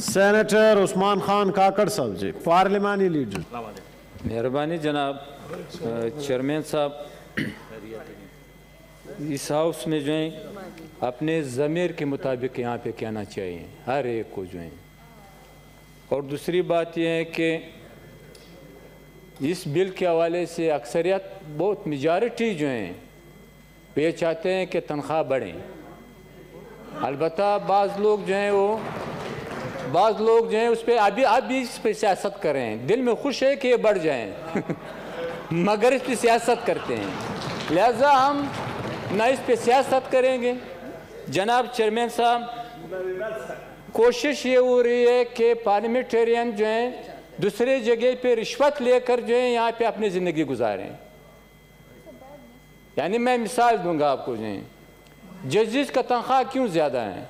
Senator عثمان خان کاکڑ صاحب جی پارلیمانی leader. مہربانی جناب چیئرمین صاحب۔ اس ہاؤس میں جو ہیں، اپنے ضمیر کے مطابق یہاں پہ کہنا چاہیے، ہر ایک کو جو ہیں۔ اور دوسری بات یہ ہے کہ اس بل کے حوالے سے اکثریت بہت میجارٹی جو ہیں یہ چاہتے ہیں کہ تنخواہ بڑھیں۔ البتہ بعض لوگ جو ہیں، وہ بعض لوگ جو ہیں اس پہ ابھی اب بھی اس پہ سیاست کر رہے ہیں۔ دل میں خوش ہے کہ یہ بڑھ جائیں مگر اس پہ سیاست کرتے ہیں۔ لہذا ہم نہ اس پہ سیاست کریں گے۔ جناب چیئرمین صاحب، کوشش یہ ہو رہی ہے کہ پارلیمنٹرین جو ہیں دوسرے جگہ پہ رشوت لے کر جو ہیں یہاں پہ اپنی زندگی گزاریں۔ یعنی میں مثال دوں گا آپ کو جو ہیں ججز کا تنخواہ کیوں زیادہ ہے؟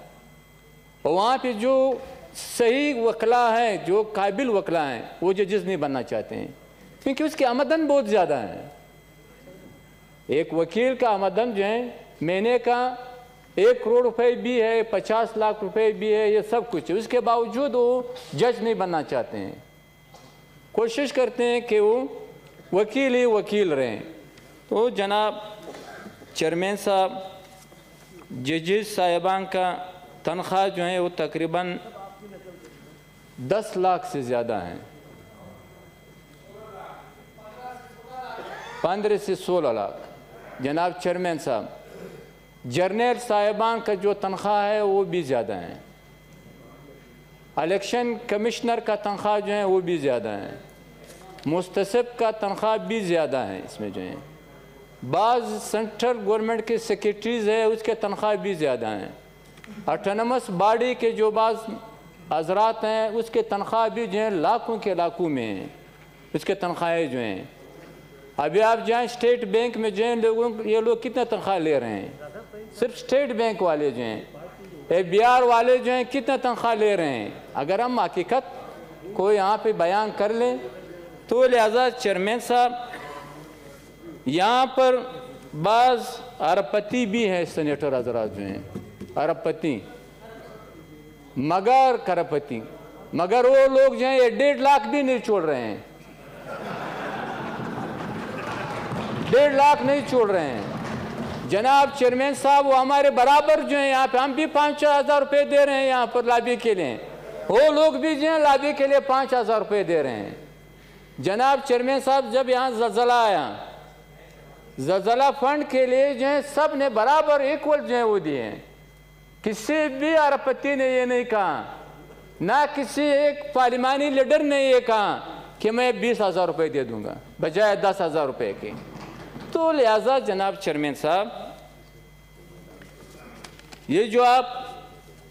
اور وہاں پہ جو صحیح وکلا ہیں، جو قابل وکلا ہیں، وہ ججز نہیں بننا چاہتے ہیں۔ کیونکہ اس کی آمدن بہت زیادہ ہے ایک وکیل کا آمدن جو ہے، مہینے کا ایک کروڑ روپے بھی ہے، پچاس لاکھ روپے بھی ہے، یہ سب کچھ۔ ہے اس کے باوجود وہ جج نہیں بننا چاہتے ہیں۔ کوشش کرتے ہیں کہ وہ وکیل ہی وکیل رہیں۔ تو جناب چیئرمین صاحب، ججز صاحبان کا تنخواہ جو ہے، وہ تقریباً دس لاکھ سے زیادہ ہیں۔ پندرہ سے سولہ لاکھ۔ جناب چیئرمین صاحب، جرنیل صاحبان کا جو تنخواہ ہے وہ بھی زیادہ ہیں۔ الیکشن کمشنر کا تنخواہ جو ہے وہ بھی زیادہ ہیں۔ مستصب کا تنخواہ بھی زیادہ ہیں اس میں جو ہیں۔ بعض سینٹرل گورنمنٹ کے سیکیٹریز ہے اس کے تنخواہ بھی زیادہ ہیں۔ اٹھنمس باڈی کے جو بعض حضرات ہیں، اس کے تنخواہ بھی جو ہیں لاکھوں کے لاکھوں میں ہیں۔ اس کے تنخواہیں جو ہیں۔ ابھی آپ جائیں اسٹیٹ بینک میں جو ہیں، لوگوں یہ لوگ کتنے تنخواہ لے رہے ہیں؟ صرف اسٹیٹ بینک والے جو ہیں۔ اے بی آر والے جو ہیں کتنے تنخواہ لے رہے ہیں؟ اگر ہم حقیقت کو یہاں پہ بیان کر لیں، تو لہذا چیئرمین صاحب، یہاں پر بعض ارب پتی بھی ہیں سینیٹر حضرات جو ہیں۔ ارب پتی مگر کرپتی، مگر وہ لوگ جو ہیں یہ ڈیڑھ لاکھ بھی نہیں چھوڑ رہے ہیں۔ ڈیڑھ لاکھ نہیں چھوڑ رہے ہیں۔ جناب چیئرمین صاحب، وہ ہمارے برابر جو ہیں یہاں پہ، ہم بھی پانچ ہزار روپے دے رہے ہیں یہاں پر لابی کے لیے۔ وہ لوگ بھی جو ہیں لابی کے لیے پانچ ہزار روپے دے رہے ہیں۔ جناب چیئرمین صاحب، جب یہاں زلزلہ آیا، زلزلہ فنڈ کے لیے جو ہیں سب نے برابر ایکول جو ہیں وہ دیے ہیں۔ کسی بھی ارب پتی نے یہ نہیں کہا۔ نہ کسی ایک پارلیمانی لیڈر نے یہ کہا کہ میں بیس ہزار روپے دے دوں گا، بجائے دس ہزار روپے کے۔ تو لہذا جناب چیئرمین صاحب، یہ جو آپ،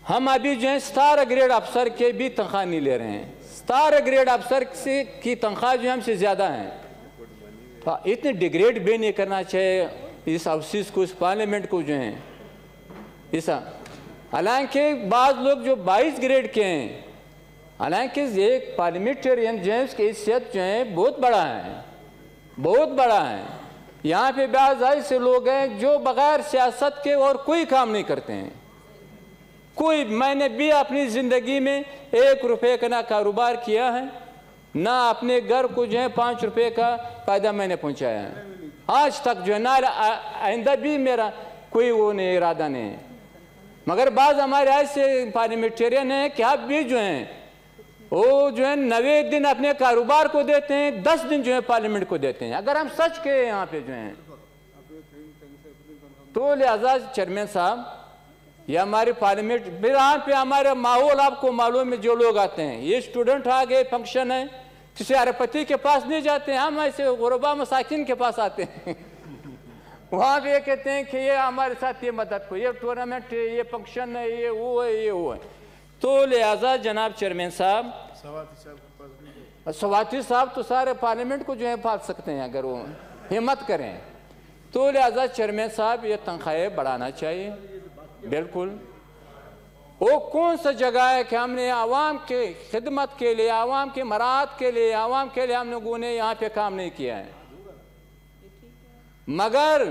ہم ابھی جو ہیں، سٹار گریڈ افسر کے بھی تنخواہ نہیں لے رہے ہیں۔ سٹار گریڈ افسر سے کی تنخواہ جو ہم سے زیادہ ہیں۔ ہاں، اتنے ڈیگریڈ بھی نہیں کرنا چاہیے۔ اس آفسز کو، اس پارلیمنٹ کو جو ہیں ایسا حالانکہ بعض لوگ جو بائیس گریڈ کے ہیں، حالانکہ ایک پارلیمنٹرین جو ہے اس کی حیثیت جو ہے بہت بڑا ہے بہت بڑا ہے یہاں پہ بعض ایسے لوگ ہیں جو بغیر سیاست کے اور کوئی کام نہیں کرتے ہیں۔ کوئی، میں نے بھی اپنی زندگی میں ایک روپے کا نہ کاروبار کیا ہے، نہ اپنے گھر کو جو ہے پانچ روپے کا فائدہ میں نے پہنچایا ہے۔ آج تک جو ہے نہ آئندہ بھی میرا کوئی وہ نہیں، ارادہ نہیں ہے۔ مگر بعض ہمارے ایسے پارلیمنٹرین ہیں کہ آپ بھی جو ہیں، وہ جو ہے نوے دن اپنے کاروبار کو دیتے ہیں، دس دن جو ہے پارلیمنٹ کو دیتے ہیں۔ اگر ہم سچ کے یہاں پہ جو ہیں۔ تو لہذا چیئرمین صاحب، یہ ہماری پارلیمنٹ پھر یہاں پہ ہمارے ماحول آپ کو معلوم ہے، جو لوگ آتے ہیں۔ یہ اسٹوڈنٹ آ گئے فنکشن ہے، کسی ارپتی کے پاس نہیں جاتے ہیں ہم ایسے غربا مساکین کے پاس آتے ہیں۔ وہاں بھی یہ کہتے ہیں کہ یہ ہمارے ساتھ یہ مدد کو یہ ٹورنامنٹ ہے یہ فنکشن ہے یہ وہ ہے یہ وہ ہے۔ تو لہٰذا جناب چیئرمین صاحب سواتی صاحب تو سارے پارلیمنٹ کو جو ہے پال سکتے ہیں اگر وہ ہمت کریں۔ تو لہٰذا چیئرمین صاحب یہ تنخواہیں بڑھانا چاہیے۔ بالکل۔ وہ کون سا جگہ ہے کہ ہم نے عوام کے خدمت کے لیے عوام کے مراعات کے لیے عوام کے لیے ہم لوگوں نے یہاں پہ کام نہیں کیا ہے؟ مگر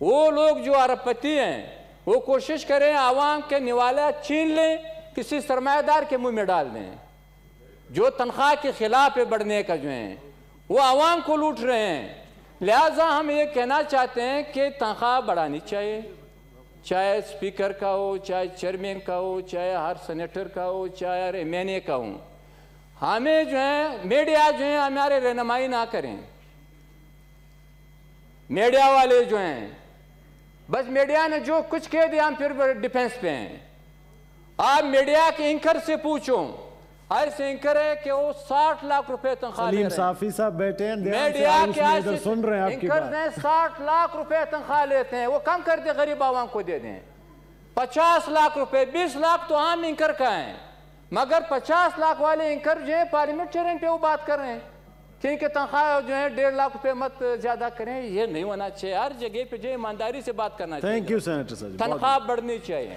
وہ لوگ جو عرب پتی ہیں، وہ کوشش کریں عوام کے نوالا چین لیں، کسی سرمایہ دار کے منہ میں ڈال دیں۔ جو تنخواہ کے خلاف بڑھنے کا جو ہیں، وہ عوام کو لوٹ رہے ہیں۔ لہٰذا ہم یہ کہنا چاہتے ہیں کہ تنخواہ بڑھانی چاہیے۔ چاہے سپیکر کا ہو، چاہے چیئرمین کا ہو، چاہے ہر سینیٹر کا ہو، چاہے ہر ایم این اے کا ہو۔ ہمیں جو ہیں، میڈیا جو ہیں، ہمارے رہنمائی نہ کریں۔ میڈیا والے جو ہیں بس میڈیا نے جو کچھ کہہ دیا ہم پھر ڈیفنس پہ ہیں۔ آپ میڈیا کے انکر سے پوچھو۔ ایسے انکر ہے کہ وہ ساٹھ لاکھ روپے تنخواہ لے رہے صافی صاحب بیٹھے ہیں میڈیا کے آئیس انکر نے ساٹھ لاکھ روپے تنخواہ لیتے ہیں۔ وہ کم کر دے غریب عوام کو دے دیں۔ پچاس لاکھ روپے بیس لاکھ تو عام انکر کا ہیں۔ مگر پچاس لاکھ والے انکر جو ہیں پارلیمنٹ چرین پہ وہ بات کر رہے ہیں۔ کیونکہ تنخواہ جو ہیں ڈیڑھ لاکھ روپے مت زیادہ کریں یہ نہیں ہونا چاہیے۔ ہر جگہ پہ جو ایمانداری سے بات کرنا چاہیے۔ تھینک یو تنخواہ بڑھنی چاہیے۔